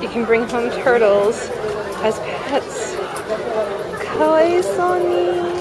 you can bring home turtles as pets. Kawaii Sony.